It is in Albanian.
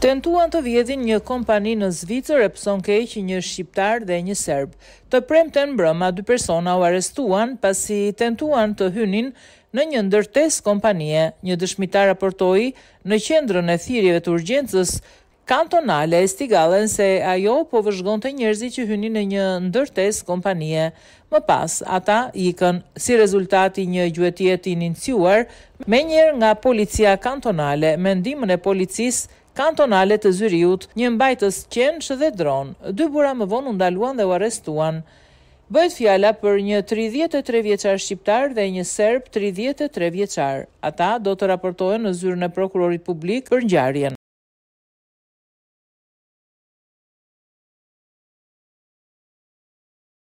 Tentuan të vjedhin një kompani në Zvicër e pëson keq një shqiptar dhe një serb. Të premten mbrëma dy persona u arrestuan pasi tentuan të hynin në një ndërtesë kompanie. Një dëshmitar raportoi në Qendrën e Thirrjeve të Urgjencës Kantonale e St. Gallen se ajo po vëzhgonte njerëzit që hynin në një ndërtesë kompanie. Më pas, ata ikën. Si rezultat i një gjuetie të iniciuar menjëherë nga Policia Kantonale, me ndihmën e Policisë Kantonale të Zyrihut, një mbajtës qensh dhe dron, dy burra më vonë u ndaluan dhe u arrestuan. Bëhet fjala për një tridhjetë e tre vjeçar shqiptar dhe një serb tridhjetë e tre vjeçar. Ata do të raportohen në Zyrën e Prokurorit Publik për ngjarjen.